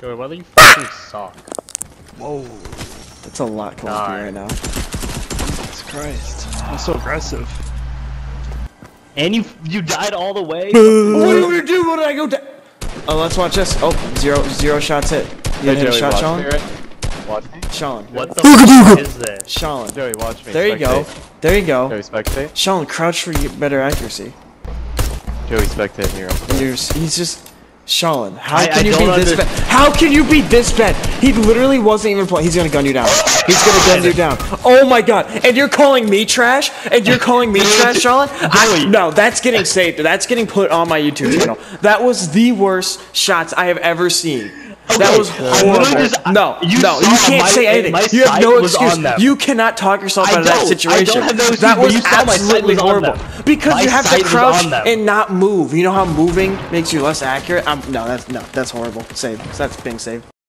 Joey, why do you fucking suck? Whoa. That's a lot coming up right now. Jesus Christ. That's so aggressive. And you you died all the way? What do you do when I go down? Oh, let's watch this. Oh, zero, zero shots hit. You Hey, gonna hit a Joey, shot, watch Sean? me, right? Watch me. Sean. What the fuck is this? Sean. Joey, watch me. There you go. There you go. Joey, spectate. Sean, crouch for better accuracy. Joey, spectate here. And you're, s- he's just. Sean, how I- can I you be this bad? How can you be this bad? He literally wasn't even playing. He's gonna gun you down. He's gonna gun you down. Oh my god! And you're calling me trash? And you're calling me trash, Sean? I, no, that's getting saved. That's getting put on my YouTube channel. That was the worst shots I have ever seen. That was I horrible. just- no, you no, you can't my- say anything. You have no excuse. You cannot talk yourself out of that don't. I situation. don't have no excuse, that was you saw my sight absolutely was horrible. Because My you have to crouch and not move. You know how moving makes you less accurate? Um, no, that's no, that's horrible. Save. That's being saved.